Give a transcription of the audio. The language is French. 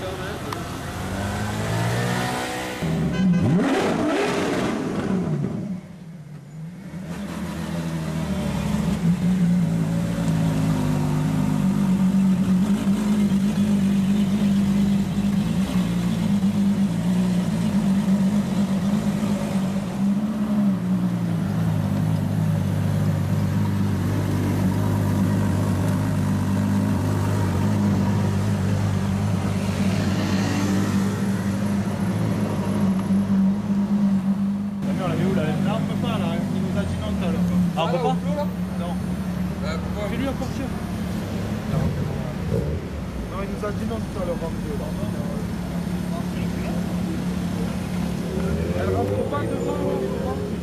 go, man. elle est où là Là on peut pas, là, il nous a dit non tout à l'heure. Ah, on peut ah, pas Non. Euh, Fais-lui un portier. Non, non, il nous a dit non tout à l'heure. Elle rentre pas devant, elle rentre pas.